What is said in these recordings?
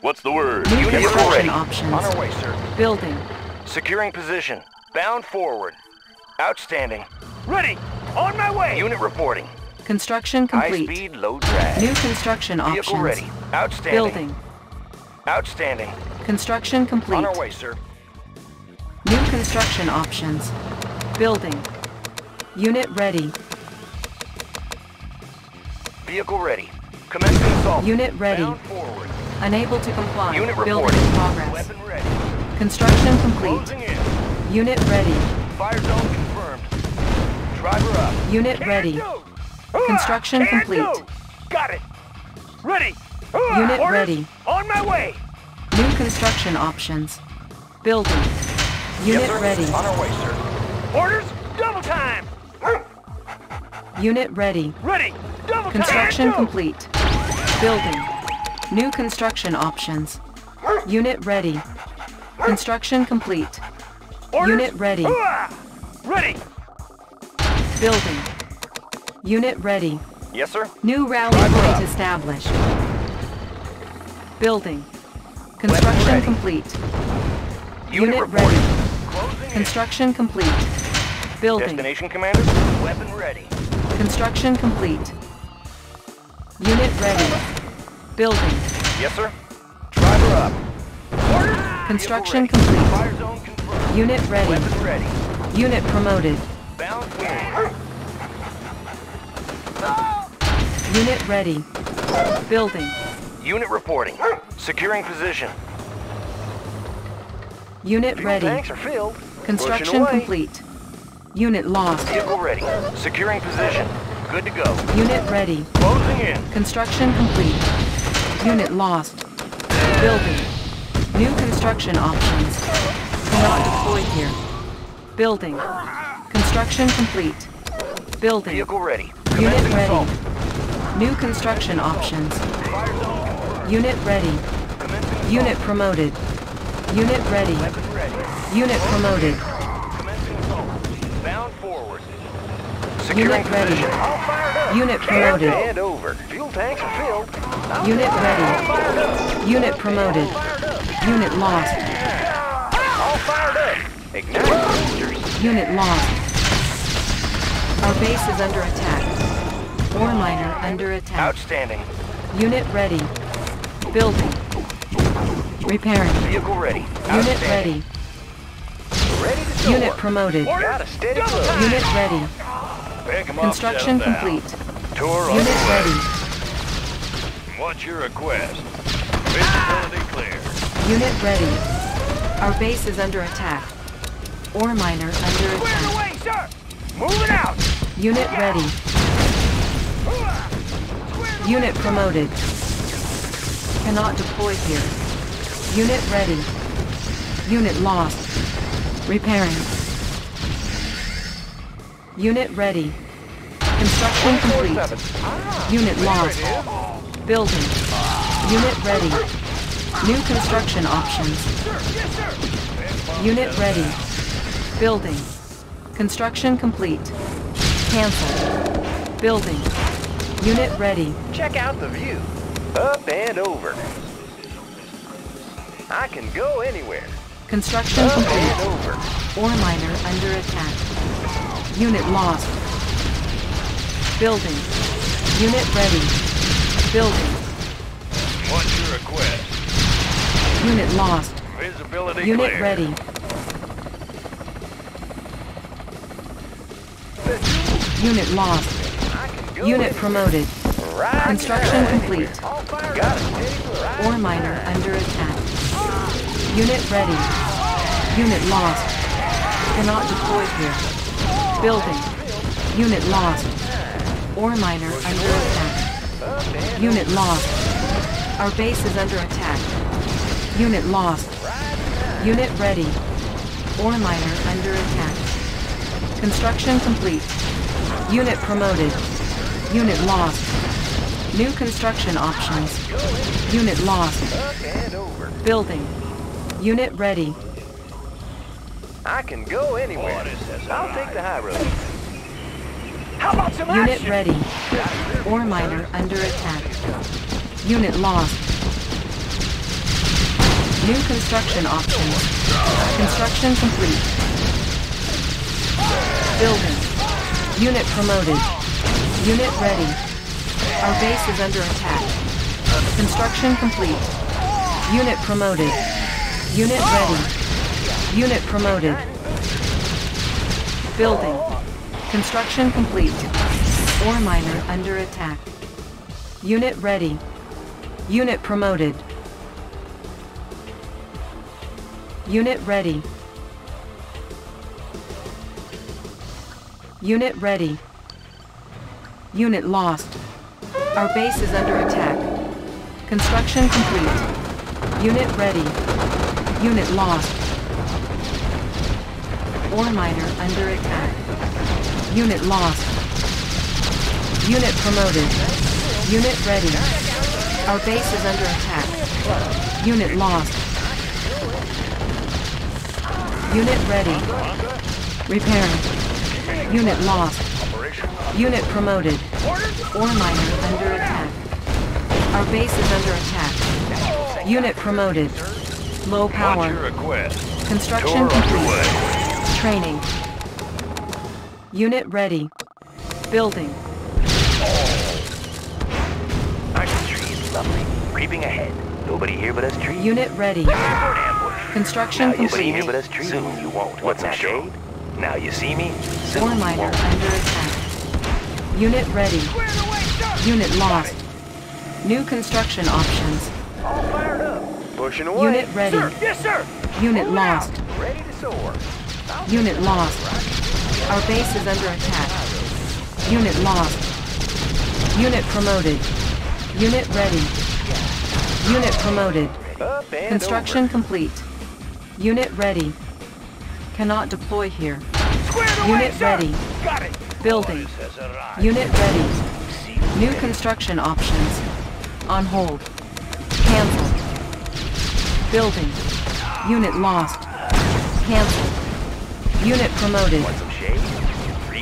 What's the word? New Unit construction options. On our way, sir. Building. Securing position. Bound forward. Outstanding. Ready! On my way! Unit reporting. Construction complete. High speed, low drag. New construction Vehicle options. ready. Outstanding. Building. Outstanding. Construction complete. On our way, sir. New construction options. Building. Unit ready. Vehicle ready. Commencing assault. Unit ready. Bound forward. Unable to comply. Unit Building in progress. Weapon ready. Construction complete. Closing in. Unit ready. Fire zone confirmed. Driver up. Unit Can ready. do. Construction Can complete. do. Got it. Ready. Hooah! Unit Orders? ready. On my way. New construction options. Building. Unit yes, ready. On our way, sir. Orders. Double time. Unit ready. Ready. Double Construction time. complete. Building. New construction options. Unit ready. Construction complete. Orders. Unit ready. Hooah! Ready. Building. Unit ready. Yes, sir. New rally point established. Building. Construction complete. Unit, Unit ready. Closing in. Construction complete. Building. Destination commander. Weapon ready. Construction complete. Unit ready. Building. Yes, sir. Driver up. Construction complete. Fire zone confirmed. Unit ready. Weapon ready. Unit promoted. Bound forward. Unit ready. Building. Unit reporting. Securing position. Unit Fuel ready. tanks are filled. Construction complete. Unit lost. Vehicle ready. Securing position. Good to go. Unit ready. Closing in. Construction complete. Unit lost. Building. New construction options. Cannot deploy here. Building. Construction complete. Building. Vehicle ready. Unit ready. New construction options. Fire zone confirmed. Unit ready. Unit promoted. Unit ready. Unit promoted. Bound forward. Unit ready. position. All fired up. Unit promoted. And over. Fuel tanks are filled. Unit ready. Unit promoted. Unit lost. All fired up. Ignite. Unit lost. Our base is under attack. Ore miner under attack. Outstanding. Unit ready. Building. Repairing. Vehicle ready. Unit ready. Ready. Unit promoted. Got a steady flow. Unit ready. Pick 'em up, Construction set 'em down. complete. Tour Unit ready. What's your request? Visibility clear. Unit ready. Our base is under attack. Ore miner under Clear the attack. way, sir. Moving out. Unit ready. Unit promoted. Cannot deploy here. Unit ready. Unit lost. Repairing. Unit ready. Construction complete. Ah, Unit lost. Building. Unit ready. New construction options. Unit ready. Building. Construction complete. Cancel. Building. Unit ready. Check out the view. Up and over. I can go anywhere. Construction Up and complete. over. Ore miner under attack. Unit lost. Building. Unit ready. Building. What's your request? Unit lost. Visibility Unit clear. ready. Unit lost. I can go Unit promoted. right Construction now. complete. All fired Got a steady. Ore miner under attack. Unit ready. Unit lost. Cannot deploy here. Building. Unit lost. Ore miner under attack. Unit lost. Our base is under attack. Unit lost. Unit ready. Ore miner under attack. Construction complete. Unit promoted. Unit lost. New construction options. Unit lost. Building. Unit ready. I can go anywhere. I'll take the high road. How about some Unit action? ready. Ore miner under attack. Unit lost. New construction options. Construction complete. Building. Unit promoted. Unit ready. Our base is under attack. Construction complete. Unit promoted. Unit ready. Unit promoted. Building. Construction complete. Ore miner under attack. Unit ready. Unit promoted. Unit ready. Unit ready. Unit lost. Our base is under attack. Construction complete. Unit ready. Unit lost. Ore miner under attack. Unit lost. Unit promoted. Unit ready. Our base is under attack. Unit lost. Unit ready. Repairing. Unit lost. Unit promoted. Ore miner under attack. Our base is under attack. Unit promoted. Low power. Construction complete. Training. Unit ready. Building. Aren't the trees lovely? Creeping ahead. Nobody here but us trees. Unit ready. For an. Construction now you see me but us trees. Soon you won't. What's that shade? Now you see me. Soon Ore miner under attack. Unit ready. Unit lost. New construction options. All fired up. Pushing away. Unit ready. Sir, yes, sir. Unit Moving lost. out. Ready to soar. Unit lost. Our base is under attack. Unit lost. Unit promoted. Unit ready. Unit promoted. Construction complete. Unit ready. Cannot deploy here. Unit ready. Building. Unit ready. New construction options. On hold. Cancel. Building. Unit lost. Cancel. Unit promoted.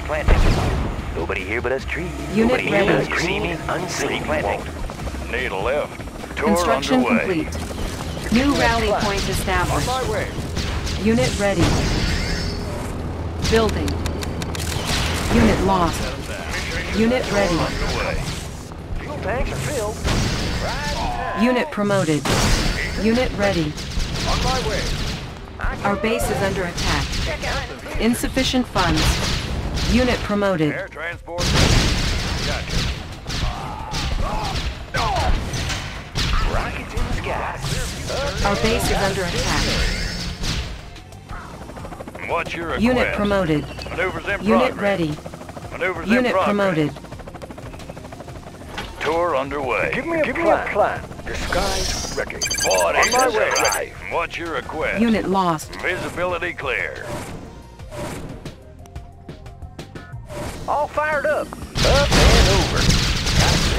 Planting. Nobody here but us trees. Unit Nobody here but ready. us trees. Unseen planting. Need a lift. Tour Construction underway. complete. New rally point established. My way. Unit ready. Building. Unit lost. Unit ready. Fuel tanks are filled. Right Unit promoted. Unit ready. on my way. Our base is under attack. Insufficient funds. Unit promoted. Air transport. Gotcha. Rockets in the sky. Our base is under attack. What's your request? Unit promoted. Maneuvers in Unit progress. ready. Maneuvers Unit progress. promoted. Tour underway. Give me a plan. plan. Disguise wrecking. What On is my this way. arrive? What's your request? Unit lost. Visibility clear. All fired up. Up and over.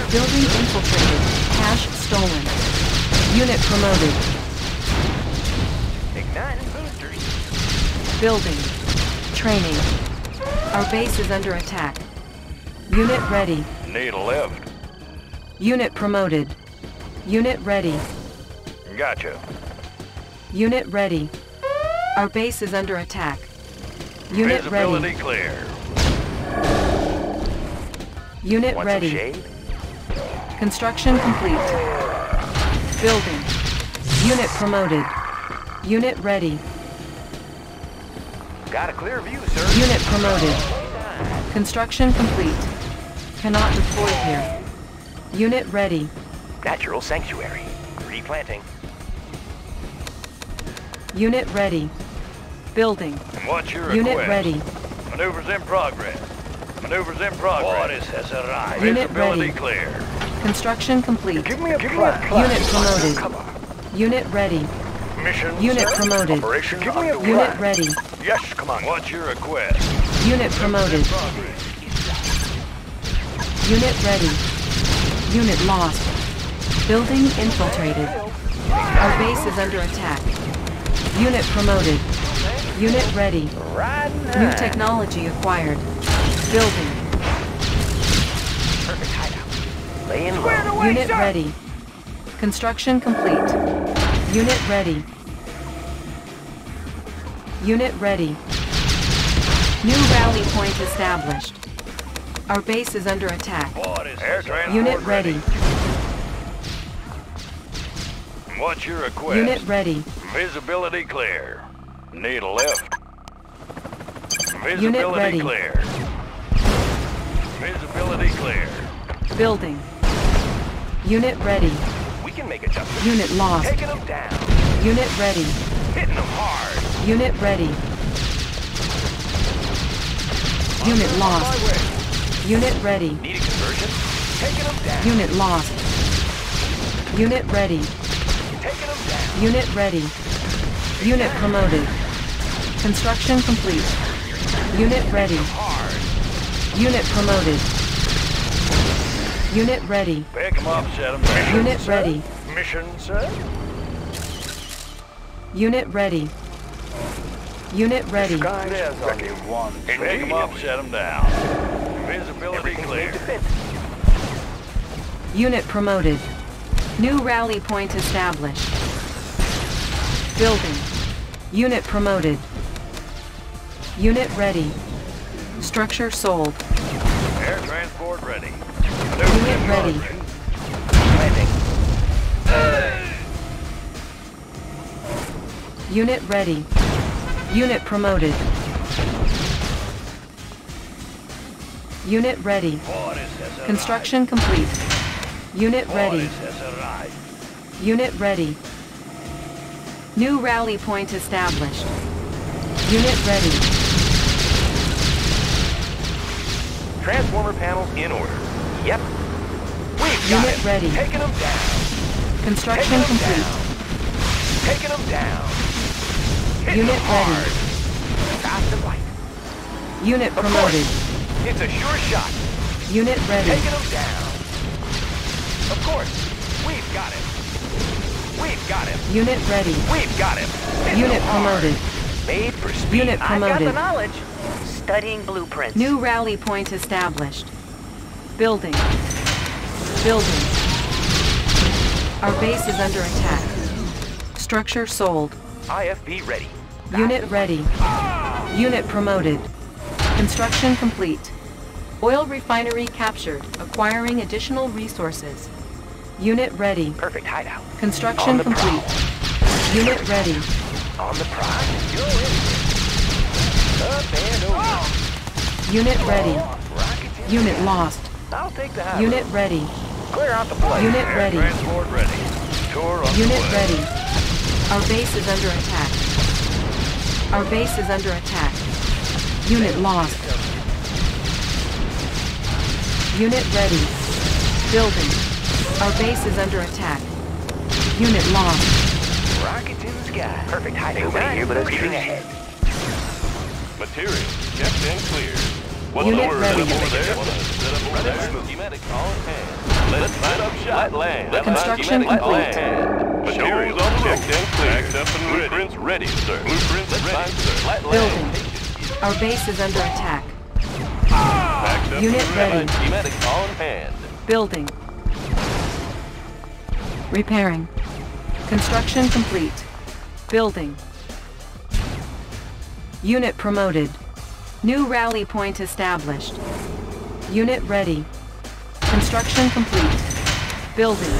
Building infiltrated. Cash stolen. Unit promoted. Igniting boosters. Building. Training. Our base is under attack. Unit ready. Need a lift. Unit promoted. Unit ready. Gotcha. Unit ready. Our base is under attack. Unit Visibility ready. clear. Unit Want ready. Construction complete. Building. Unit promoted. Unit ready. Got a clear view, sir. Unit promoted. Construction complete. Cannot deploy here. Unit ready. Natural sanctuary. Replanting. Unit ready. Building. What's your Unit request? ready. Maneuvers in progress. Maneuvers in progress. What is has arrived? Unit Visibility ready. clear. Construction complete. Give me a plan. Unit promoted. Come on. Unit ready. Mission. Unit sir. promoted. Operation Give me a underway. Unit ready. Yes, come on. What's your request? Unit promoted. Progress. Unit ready. Unit lost. Building infiltrated. Our base is under attack. Unit promoted. Unit ready. New technology acquired. Building. Perfect hideout. Laying Squared low. away, Unit sir. ready. Construction complete. Unit ready. Unit ready. New rally point established. Our base is under attack. What is Air transport Unit ready. What's your request? Unit ready. Visibility clear. Need a lift. Visibility Unit ready. clear. Visibility clear. Building. Unit ready. We can make adjustments. Unit lost. Taking them down. Unit ready. Hitting them hard. Unit ready. Unit lost. Unit ready. Need a conversion? Taking them down. Unit lost. Unit ready. Taking them down. Unit ready. Unit promoted. Construction complete. Unit ready. Hard. Unit promoted. Unit ready. Pick 'em up, set 'em down. Unit ready. Mission, sir. Unit ready. Unit ready. There's only one. Pick 'em up, set 'em down. Visibility clear. moved to fence. Unit promoted. New rally point established. Building. Unit promoted. Unit ready. Structure sold. Air transport ready. Unit ready. Landing. Unit ready. Unit promoted. Unit ready. Construction complete. Unit ready. Orders has arrived. Unit ready. New rally point established. Unit ready. Transformer panels in order. Yep. We've got Unit it. ready. Taking them down. Construction Taking them complete. down. Taking them down. Hitting Unit them ready. Fast and light. Unit Of promoted. course. It's a sure shot. Unit ready. Taking them down. Of course. We've got him. We've got him. Unit ready. We've got him. Unit promoted. Made for speed. Unit promoted. knowledge. Studying blueprints. New rally point established. Building. Building. Our base is under attack. Structure sold. IFV ready. Unit ready. Unit promoted. Construction complete. Oil refinery captured. Acquiring additional resources. Unit ready. Perfect hideout. Construction complete. Unit ready. On the prize. Unit ready. Rocket. Unit lost. I'll take the high Unit road. ready. Clear out the place. Unit Air ready. transport ready. Tour on Unit the way. ready. Our base is under attack. Our base is under attack. Unit lost. Unit ready. Building. Our base is under attack. Unit lost. Rockets in the sky. Perfect hideout. Nobody here but us creeping ahead. Material checked and cleared. What's Unit the word? ready. Set up over there. Set up over there. Schematic on hand. Let's line up shot. Land. Let's Construction schematic complete. on hand. Materials on checked and cleared. Backed up and ready. Blueprints ready, sir. Blueprints ready, sir. Flat Building. land. Our base is under attack. Backed up Unit and ready. Schematic on hand. Building. Repairing. Construction complete. Building. Unit promoted. New rally point established. Unit ready. Construction complete. Building.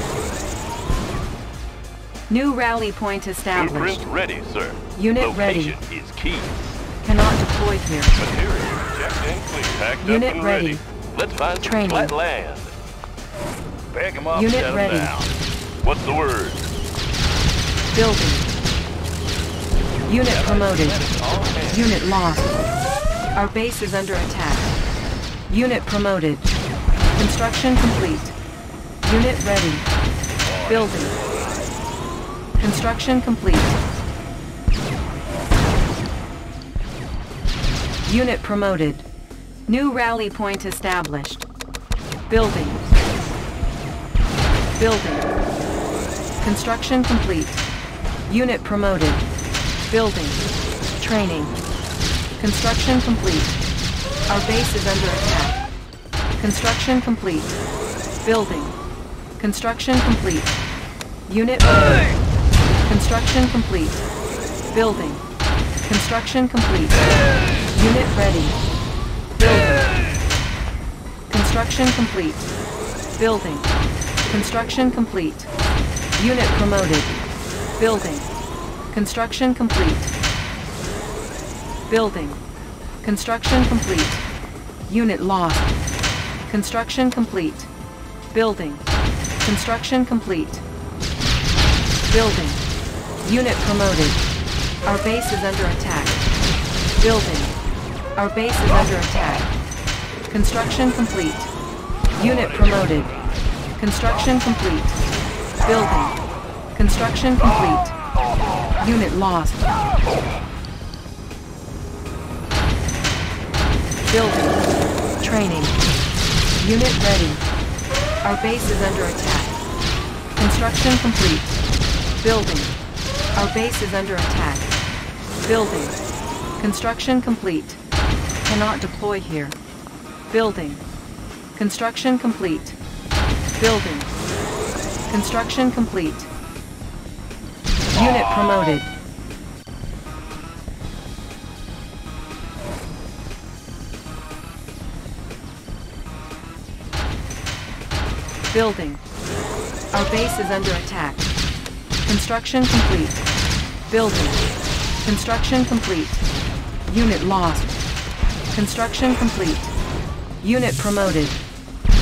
New rally point established. Blueprints ready, sir. Unit ready. Location is key. Cannot deploy here. Material checked and cleared. Packed Unit up and ready. ready. Let's find Training. flat land. Pick 'em up, Unit ready. down. What's the word? Building. Unit promoted. Unit lost. Our base is under attack. Unit promoted. Construction complete. Unit ready. Building. Construction complete. Unit promoted. New rally point established. Building. Building. Construction complete. Unit promoted. Building. Training. Construction complete. Our base is under attack. Construction complete. Building. Construction complete. Unit ready. Construction complete. Building. Construction complete. Unit ready. Building. Construction complete. Building. Construction complete. Unit promoted. Building. Construction complete. Building. Construction complete. Unit lost. Construction complete. Building. Construction complete. Building. Unit promoted. Our base is under attack. Building. Our base is under attack. Construction complete. Unit promoted. Construction complete. Building. Construction complete. Unit lost. Building. Training. Unit ready. Our base is under attack. Construction complete. Building. Our base is under attack. Building. Construction complete. Cannot deploy here. Building. Construction complete. Building. Construction complete. Unit promoted. Building. Our base is under attack. Construction complete. Building. Construction complete. Unit lost. Construction complete. Unit promoted.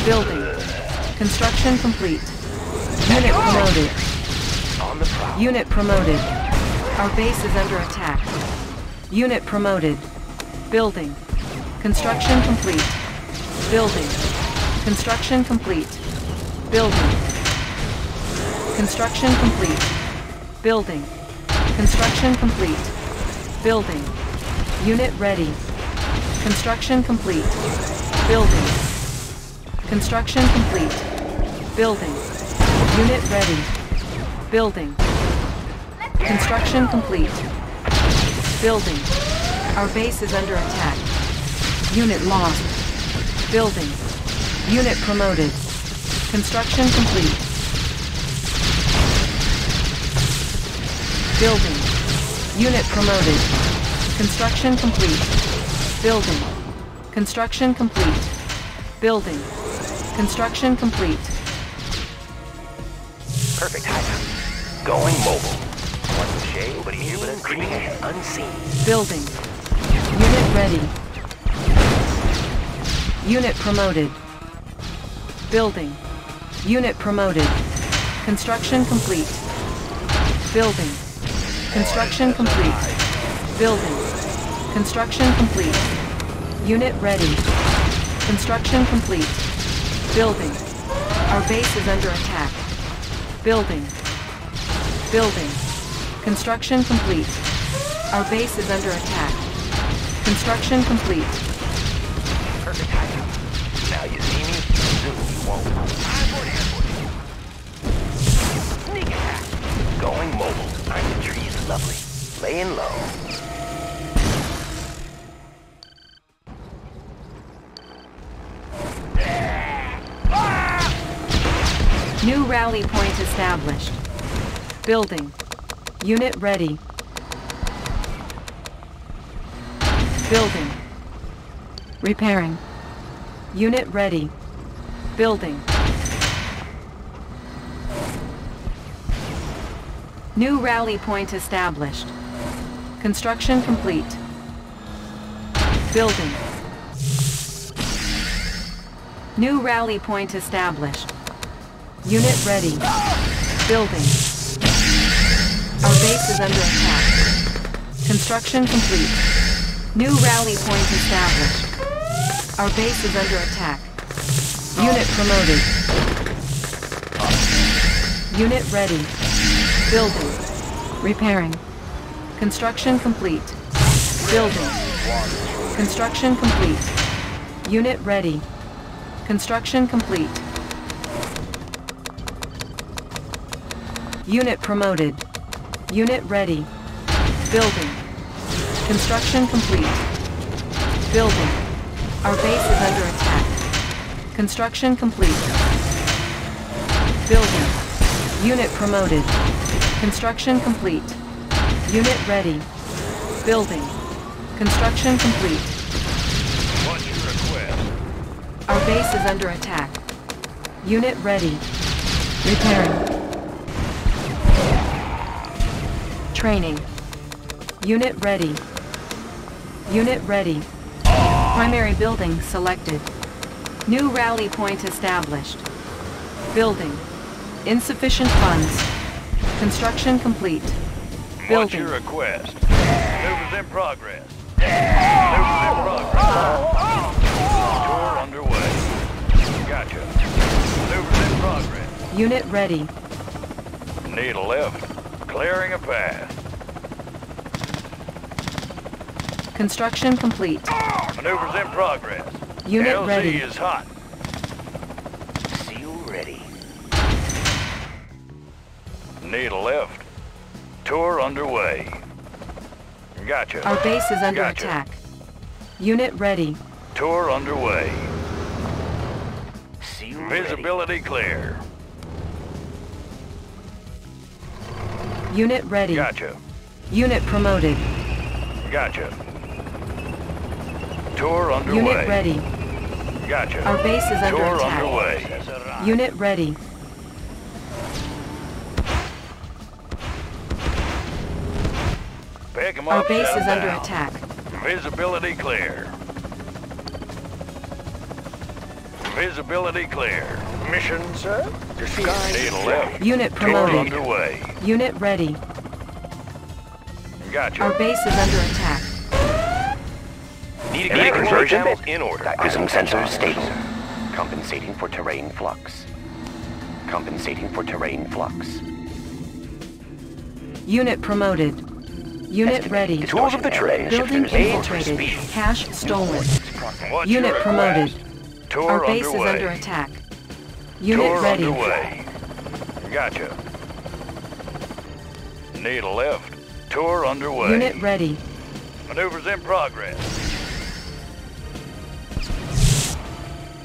Building. Construction complete. Unit promoted. On the. Unit promoted. Our base is under attack. Unit promoted. Building. Construction complete. Building. Construction complete. Building. Construction complete. Building. Construction complete. Building. Unit ready. Construction complete. Building. Construction complete. Building. Unit ready. Building. Construction complete. Building. Our base is under attack. Unit lost. Building. Unit promoted. Construction complete. Building. Unit promoted. Construction complete. Building. Construction complete. Building. Construction complete. Perfect hideout. Going mobile. One shade, nobody here but us creeping in unseen. Building. Unit ready. Unit promoted. Building. Unit promoted. Construction complete. Building. Construction complete. Building. Construction complete. Unit ready. Construction complete. Building. Our base is under attack. Building. Building. Construction complete. Our base is under attack. Construction complete. Perfect hideout. Now you see me, soon you won't. Onboard ambush. Sneak attack. Going mobile. Behind the trees, lovely. Laying low. New rally point established. Building. Unit ready. Building. Repairing. Unit ready. Building. New rally point established. Construction complete. Building. New rally point established. Unit ready. Building. Base is under attack. Construction complete. New rally point established. Our base is under attack. Unit promoted. Unit ready. Building. Repairing. Construction complete. Building. Construction complete. Unit ready. Construction complete. Unit promoted. Unit ready. Building. Construction complete. Building. Our base is under attack. Construction complete. Building. Unit promoted. Construction complete. Unit ready. Building. Construction complete. What's your request? Our base is under attack. Unit ready. Repairing. Training. Unit ready. Unit ready. Primary building selected. New rally point established. Building. Insufficient funds. Construction complete. What's Building. your request? Maneuvers in progress. Maneuvers in progress. Tour underway. Gotcha. Maneuvers in progress. Unit ready. Need a lift. Clearing a path. Construction complete. Maneuvers in progress. Unit LZ ready. is hot. Seal ready. Need a lift. Tour underway. Gotcha. Our base is under Gotcha. attack. Unit ready. Tour underway. Seal ready. Visibility clear. Unit ready. Gotcha. Unit promoted. Gotcha. Tour underway. Unit ready. Gotcha. Our base is under Tour attack. underway. Unit ready. Our base is under attack. Visibility clear. Visibility clear. Mission, sir? Disguise. Need a lift. Unit promoted. underway. Unit ready. Gotcha. Our base is under attack. Need Need a conversion bit? in order. Prism sensors stable. Compensating for terrain flux. Compensating for terrain flux. Unit promoted. Unit ready. Tools of the trade. Building Shifters made for infiltrated. Cash stolen. What's Unit your promoted. Tour Our base is underway. under attack. Unit Tour ready. underway. Gotcha. Need a lift. Tour underway. Unit ready. Maneuvers in progress.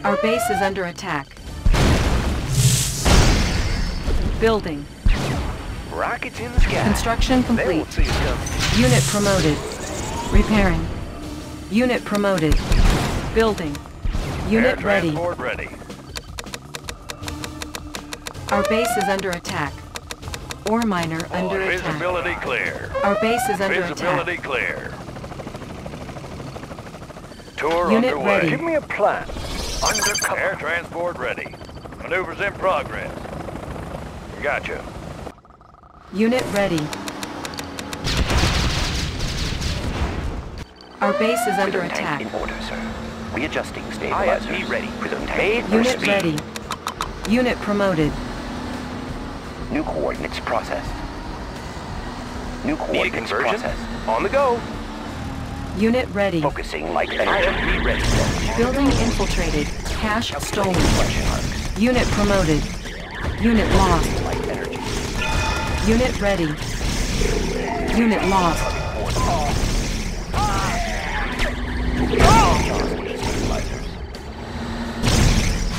Our base is under attack. Building. Rockets in the sky. Construction complete. Unit promoted. Repairing. Unit promoted. Building. Unit Air ready. ready. Our base is under attack. Ore miner under attack. Visibility clear. Our base is under Visibility attack. clear. Tour Unit underway. ready. Give me a plan. Undercover. Air transport ready. Maneuvers in progress. Gotcha. Unit ready. Our base is under Prism tank attack. in order, sir. Readjusting stabilizers. ISP ready. Prism tank. Made Unit ready. Unit promoted. New coordinates processed. New coordinates processed. On the go. Unit ready. Focusing like energy. Ready. Building infiltrated. Cash stolen. Unit promoted. Unit lost. Unit ready. Unit lost.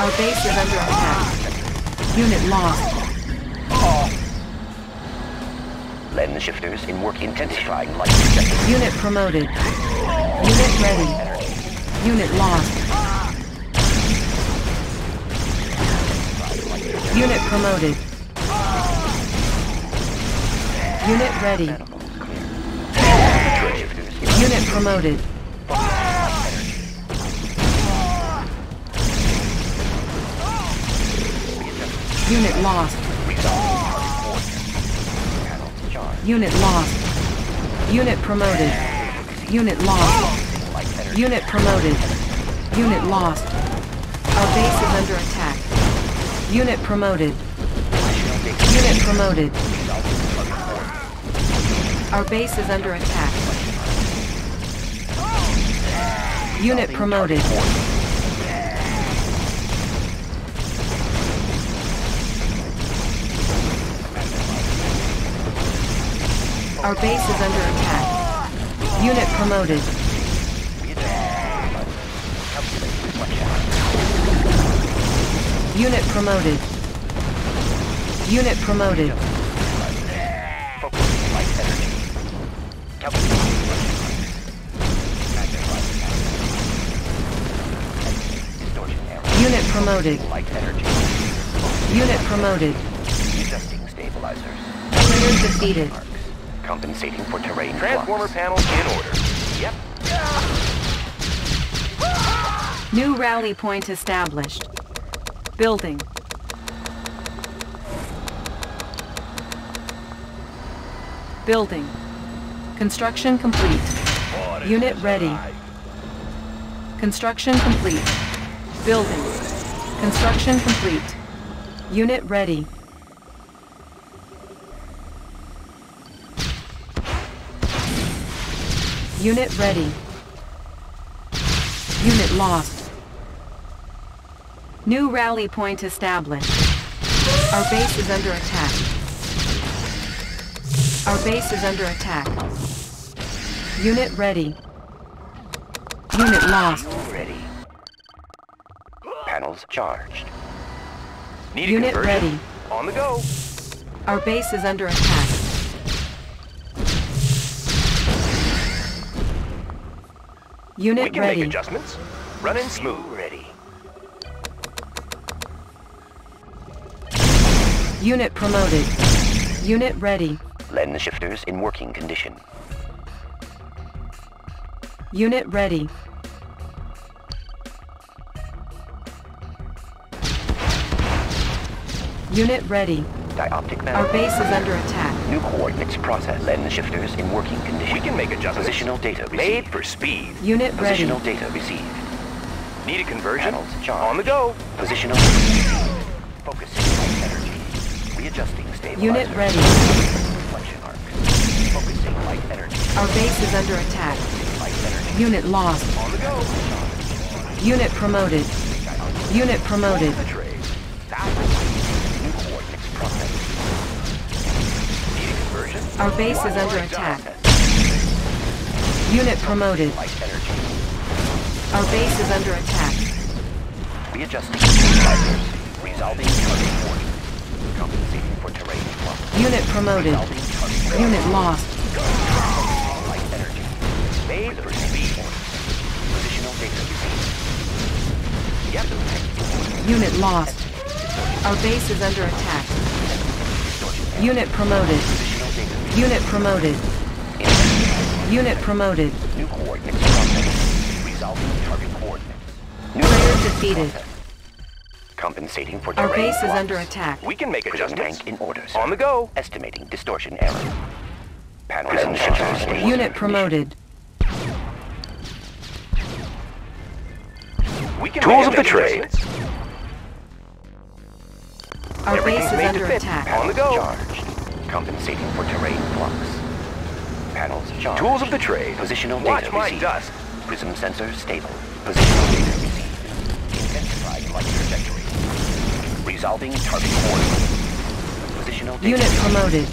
Our base is under attack. Unit lost. Lens shifters in work intensifying light projectors. Unit promoted. Unit ready. Unit lost. Unit promoted. Unit ready. Unit promoted. Unit lost. Unit lost. Unit promoted. Unit lost. Unit promoted. Unit lost. Our base is under attack. Unit promoted. Unit promoted. Our base is under attack. Unit promoted. Our base is under attack. Unit promoted. Unit promoted. Unit promoted. Unit promoted. Unit promoted. Unit promoted. Unit promoted. Unit promoted. Unit defeated. Marks. Compensating for terrain Transformer flux. panels in order. Yep. New rally point established. Building. Building. Construction complete. Unit ready. Construction complete. Building. Construction complete. Unit ready. Unit ready. Unit lost. New rally point established. Our base is under attack. Our base is under attack. Unit ready. Unit lost. Ready. Panels charged. Need a Unit conversion? ready. On the go. Our base is under attack. We can ready. make adjustments. Running smooth. Ready. Unit promoted. Unit ready. Lens shifters in working condition. Unit ready. Unit ready. Dioptic Our base is under attack. New coordinates process. Lens shifters in working condition. We can make adjustments. Positional data received. Made for speed. Unit ready. Positional data received. Need a conversion? Panels charged. On the go. Positional data. Focusing light energy. Readjusting stabilizers. Unit ready. Reflection arc. Focusing light energy. Our base is under attack. Light energy. Unit lost. On the go. Unit promoted. Unit promoted. Our base is under attack. Unit promoted. Our base is under attack. Readjusting stabilizers. Resolving target coordinates. Compensating for terrain flux. Unit promoted. Unit lost. light energy. Made for speed. Positional data received. Unit lost. Our base is under attack. Unit promoted. Positional data received. Unit promoted. Unit promoted. New coordinates processed. Resolving target coordinates. New Player defeated. processed. Compensating for Our base is flux. under attack. We can make Prism adjustments. tank in order, sir. On the go. Estimating distortion error. Panel and shifters in Unit working promoted. We can Tools of the trade. Our base is under attack. On the go. Charged. Compensating for terrain flux. Panels charged. Tools of the trade. Positional Watch data my received. dust. Prism sensor stable. Positional data received. Intensified light trajectory. Resolving target coordinates. Positional data Unit promoted.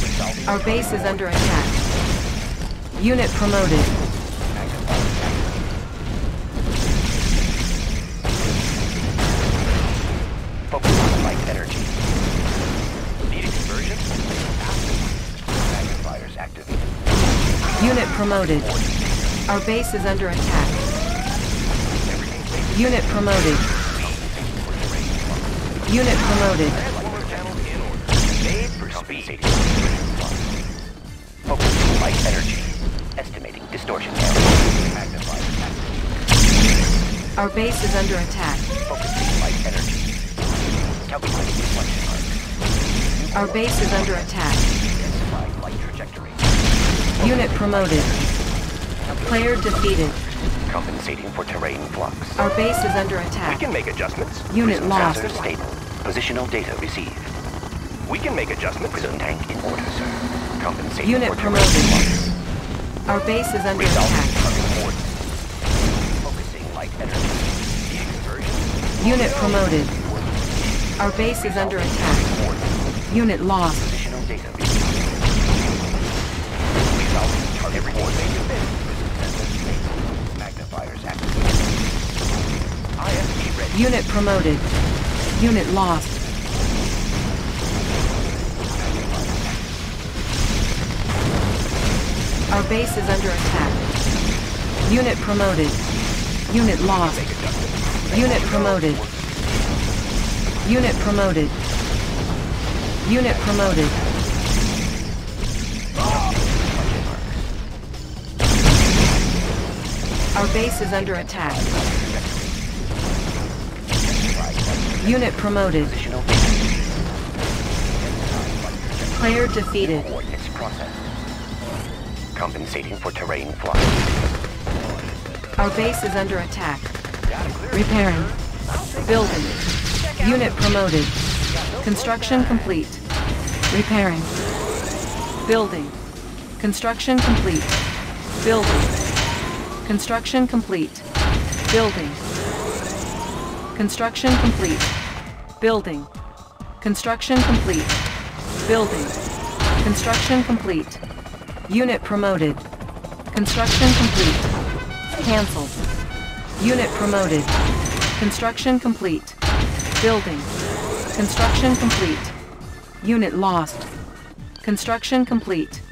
Resolving Our base is under attack. Unit promoted. Promoted. Our base is under attack. Unit promoted. Unit promoted. Focus light energy. Estimating distortion. Our base is under attack. Focusing light energy. Calculating reflection arc. Our base is under attack. Intensifying light trajectory. Unit promoted. Player defeated. Compensating for terrain flux. Our base is under attack. We can make adjustments. Unit lost. Sensor stable. Positional data received. We can make adjustments. Prism tank in order, sir. Compensating Unit for terrain promoted. flux. Our base is under Resolving attack. Focusing light energy. A? Unit promoted. Our base is under attack. Unit lost. Unit promoted. Unit lost. Our base is under attack. Unit promoted. Unit lost. Unit promoted. Unit promoted. Unit promoted. Our base is under attack. Unit promoted. Player defeated. Compensating for terrain. Our base is under attack. Repairing. Building. Unit promoted. Construction complete. Repairing. Building. Construction complete. Building. Construction complete. Building. Construction complete. Building. Construction complete. Building. Construction complete. Unit promoted. Construction complete. Cancelled. Unit promoted. Construction complete. Building. Construction complete. Unit lost. Construction complete.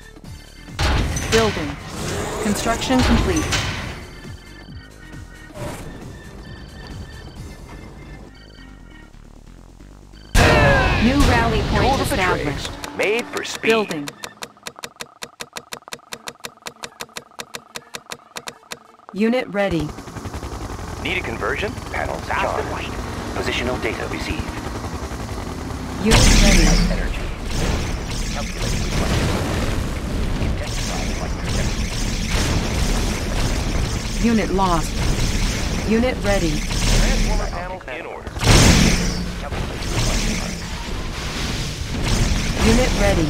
Building. Construction complete. Established. tricks. Made for speed. Building. Unit ready. Need a conversion? Panels Fast and charged. light. Positional data received. Unit ready. Energy. Calculating reflection. Intensifying light trajectory. Unit lost. Unit ready. Transformer panels in order. Unit ready.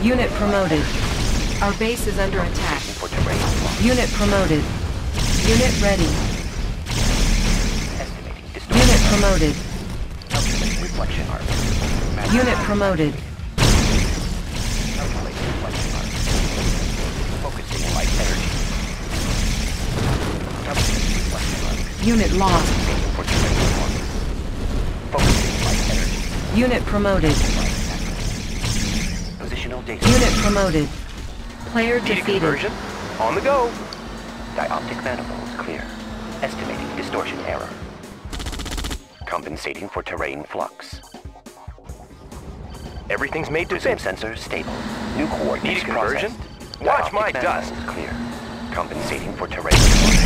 Unit promoted. Our base is under attack. Unit promoted. Unit ready. Unit promoted. Unit promoted. Calculating reflection arc. Focusing light energy. Calculating reflection arc. Unit lost. Aiming for terrain flux. Focusing light energy. Unit promoted. Positional. Unit promoted. Player Need defeated. conversion? On the go. Dioptic manifolds clear. Estimating distortion error. Compensating for terrain flux. Everything's made to Prism fit. sensors stable. New coordinates a conversion? processed. Watch my dust. manifolds clear. Compensating for terrain flux.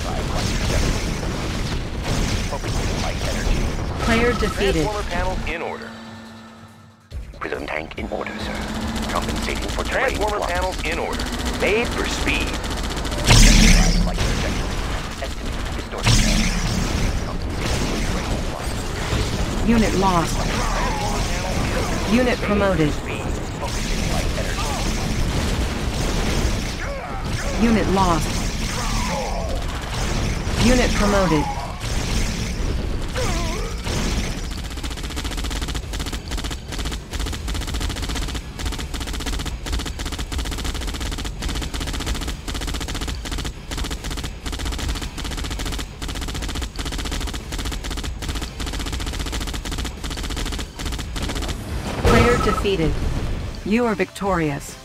Player defeated. Transformer panels in order. Prism tank in order, sir. Compensating for terrain Transformer flux. panels in order. Made for speed. Identified light trajectory. Estimated distortion error. Compensating for terrain flux. Unit lost. Unit promoted. Focusing light energy. Unit lost. Unit promoted. Player defeated. You are victorious.